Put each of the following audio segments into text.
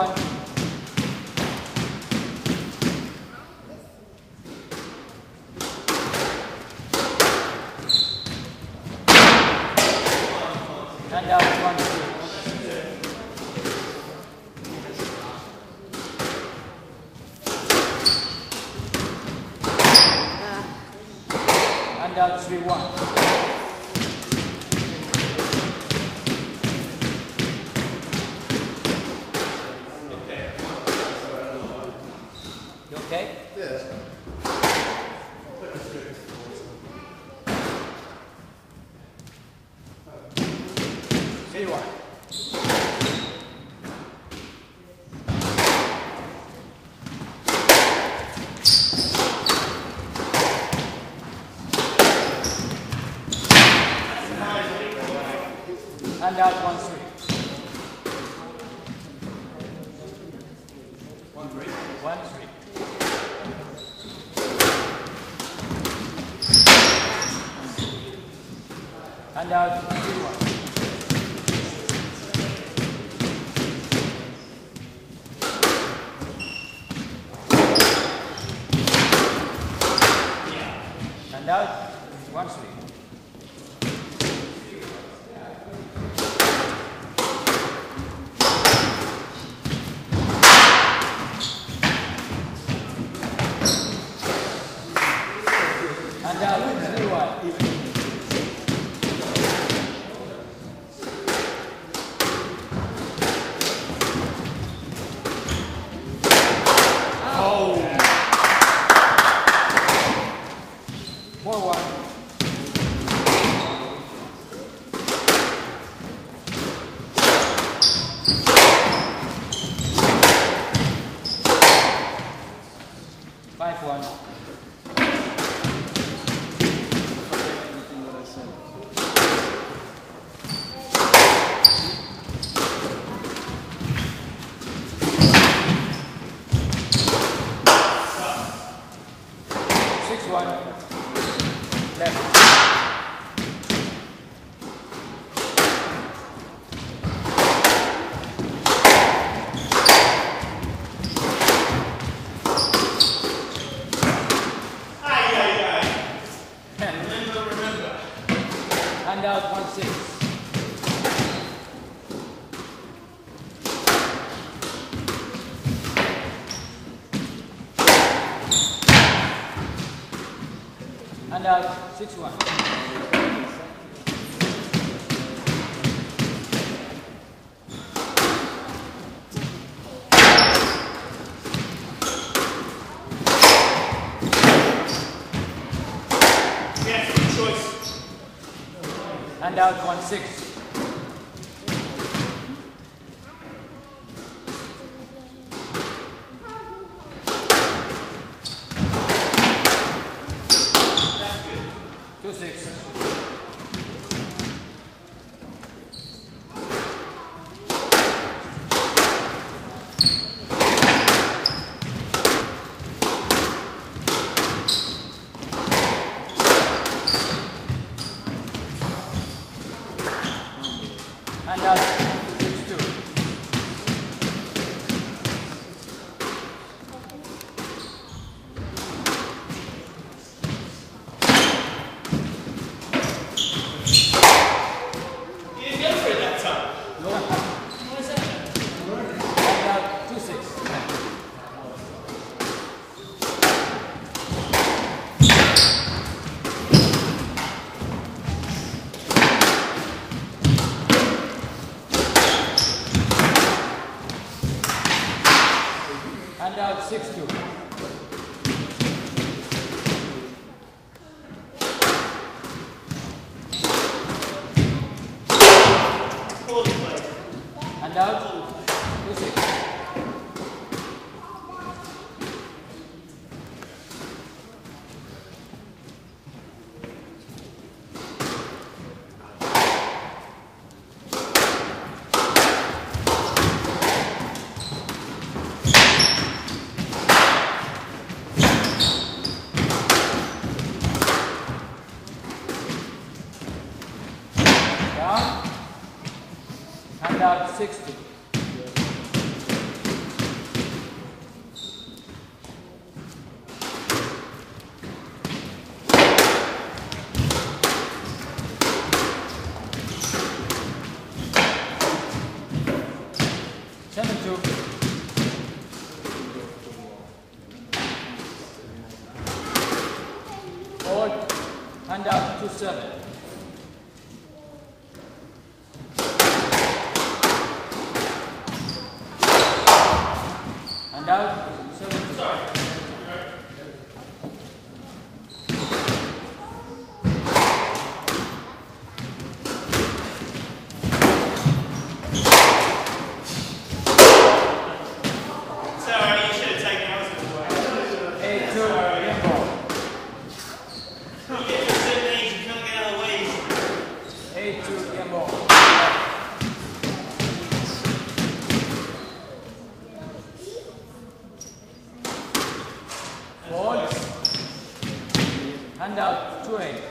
one. And down one, two. And down three, one. And out. And out. One sweep. And out. Hand out, 6-1. Hand out one six. about 60. Seven two. and up to 7. Obrigado. Hand out two eight.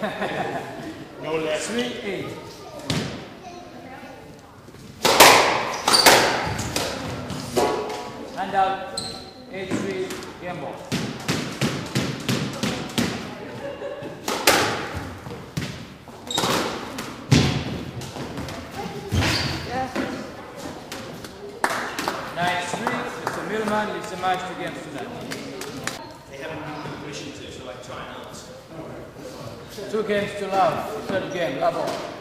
No less. Three eight. Hand out eight three game ball. Nine three. Mr. Millman leads the match to games tonight. They haven't given permission to, so I try and. Two games to love. Third game, love